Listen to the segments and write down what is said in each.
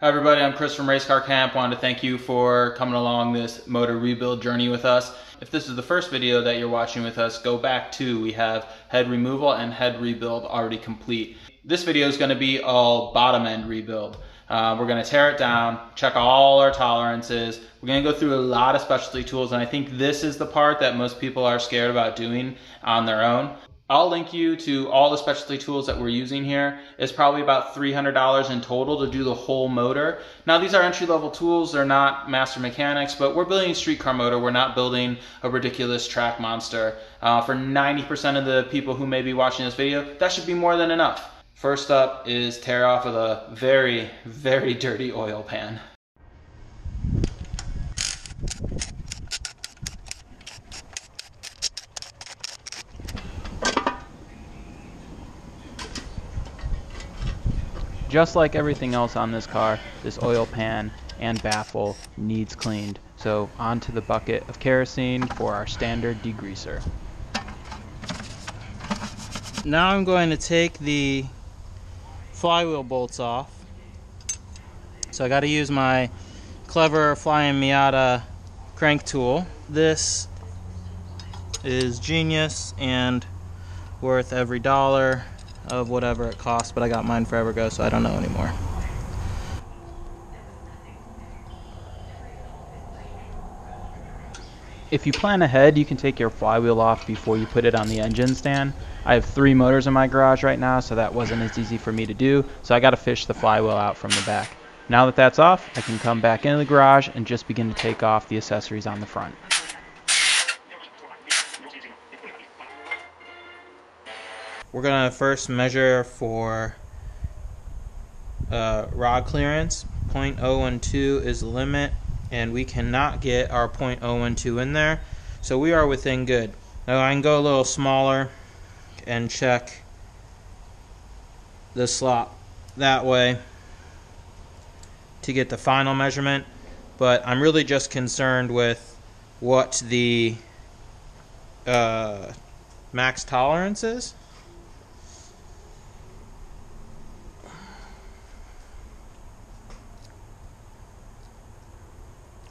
Hi everybody, I'm Chris from Racecar Camp. Wanted to thank you for coming along this motor rebuild journey with us. If this is the first video that you're watching with us, go back to, we have head removal and head rebuild already complete. This video is gonna be all bottom end rebuild. Uh, we're gonna tear it down, check all our tolerances. We're gonna go through a lot of specialty tools and I think this is the part that most people are scared about doing on their own. I'll link you to all the specialty tools that we're using here. It's probably about $300 in total to do the whole motor. Now these are entry level tools, they're not master mechanics, but we're building a street car motor. We're not building a ridiculous track monster. Uh, for 90% of the people who may be watching this video, that should be more than enough. First up is tear off of a very, very dirty oil pan. Just like everything else on this car, this oil pan and baffle needs cleaned. So onto the bucket of kerosene for our standard degreaser. Now I'm going to take the flywheel bolts off. So I got to use my clever Flying Miata crank tool. This is genius and worth every dollar of whatever it costs, but I got mine forever ago, so I don't know anymore. If you plan ahead, you can take your flywheel off before you put it on the engine stand. I have three motors in my garage right now, so that wasn't as easy for me to do, so I got to fish the flywheel out from the back. Now that that's off, I can come back into the garage and just begin to take off the accessories on the front. We're gonna first measure for uh, rod clearance. 0.012 is the limit, and we cannot get our 0.012 in there, so we are within good. Now I can go a little smaller and check the slot that way to get the final measurement, but I'm really just concerned with what the uh, max tolerance is.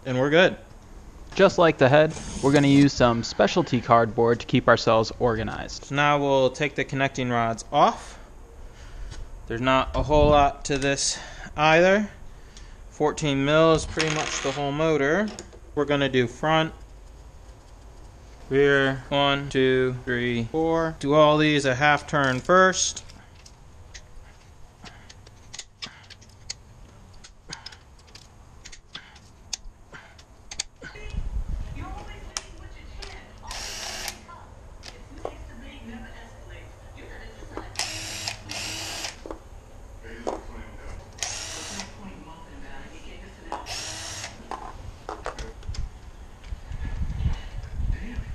And we're good. Just like the head, we're going to use some specialty cardboard to keep ourselves organized. So now we'll take the connecting rods off. There's not a whole lot to this either. 14 mil is pretty much the whole motor. We're going to do front, rear, one, two, three, four. Do all these a half turn first.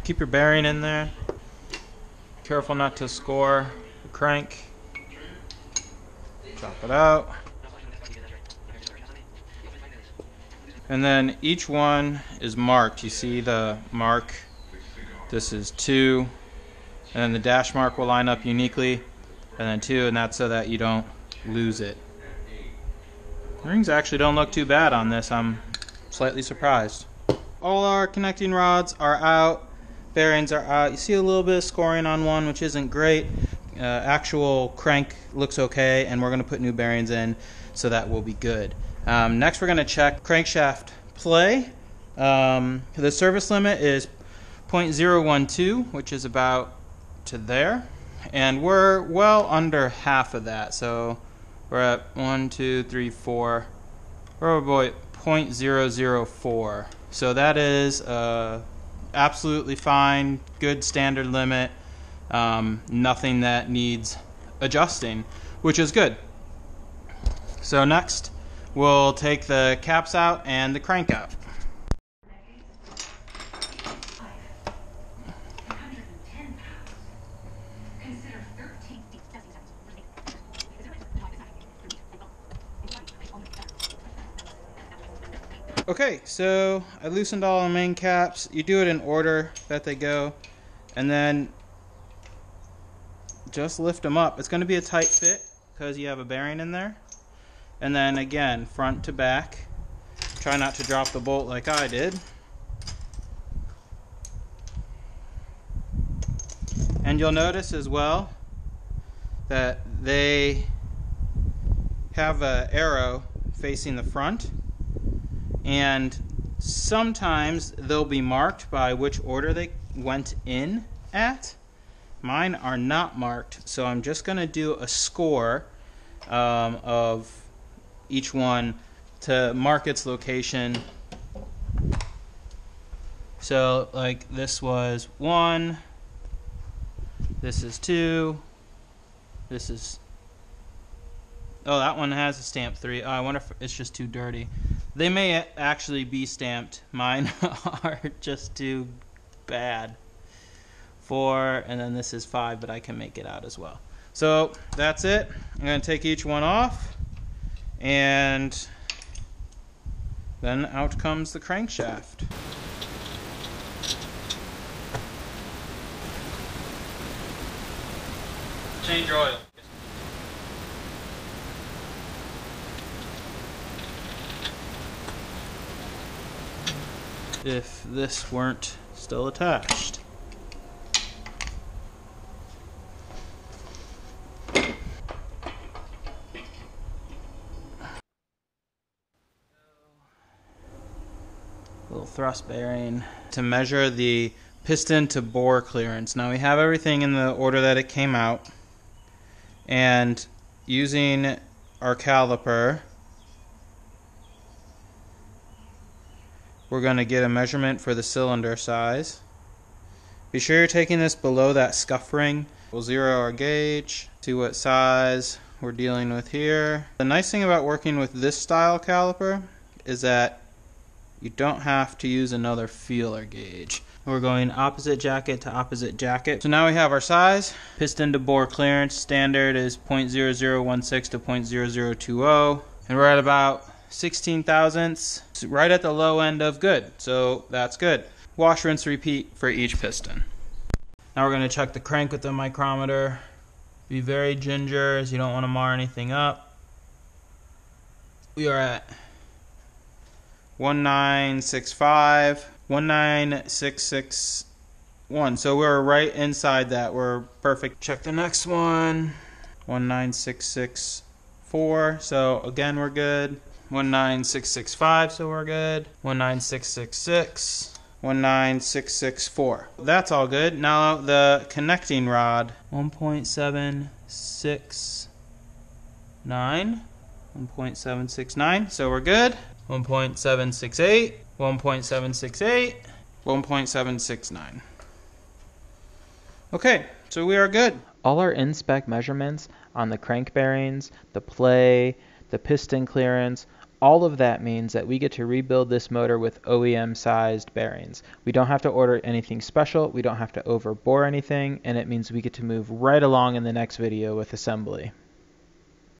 Keep your bearing in there. Careful not to score the crank. Drop it out. And then each one is marked. You see the mark. This is two. And then the dash mark will line up uniquely. And then two, and that's so that you don't lose it. The rings actually don't look too bad on this. I'm slightly surprised. All our connecting rods are out bearings are out. You see a little bit of scoring on one, which isn't great. Uh, actual crank looks okay, and we're going to put new bearings in, so that will be good. Um, next, we're going to check crankshaft play. Um, the service limit is 0.012, which is about to there, and we're well under half of that. So we're at one, two, three, four. We're about 0.004. So that is. Uh, absolutely fine, good standard limit, um, nothing that needs adjusting, which is good. So next, we'll take the caps out and the crank out. Okay, so I loosened all the main caps. You do it in order that they go, and then just lift them up. It's going to be a tight fit because you have a bearing in there. And then again, front to back. Try not to drop the bolt like I did. And you'll notice as well that they have an arrow facing the front and sometimes they'll be marked by which order they went in at. Mine are not marked, so I'm just going to do a score um, of each one to mark its location. So, like, this was one, this is two, this is. Oh, that one has a stamp three. Oh, I wonder if it's just too dirty. They may actually be stamped. Mine are just too bad. Four, and then this is five, but I can make it out as well. So that's it. I'm going to take each one off, and then out comes the crankshaft. Change oil. If this weren't still attached. Little thrust bearing to measure the piston to bore clearance. Now we have everything in the order that it came out and using our caliper we're going to get a measurement for the cylinder size. Be sure you're taking this below that scuff ring. We'll zero our gauge, see what size we're dealing with here. The nice thing about working with this style caliper is that you don't have to use another feeler gauge. We're going opposite jacket to opposite jacket. So now we have our size. Piston to bore clearance standard is 0.0016 to 0.0020. And we're at about 16 thousandths, right at the low end of good. So that's good. Wash, rinse, repeat for each piston. Now we're going to check the crank with the micrometer. Be very ginger as you don't want to mar anything up. We are at 1965, 19661. So we're right inside that. We're perfect. Check the next one. 19664. So again, we're good. 19665, so we're good. 19666. 19664. That's all good. Now the connecting rod 1.769. 1.769, so we're good. 1.768, 1.768, 1.769. Okay, so we are good. All our in-spec measurements on the crank bearings, the play, the piston clearance, all of that means that we get to rebuild this motor with OEM sized bearings. We don't have to order anything special, we don't have to overbore anything, and it means we get to move right along in the next video with assembly.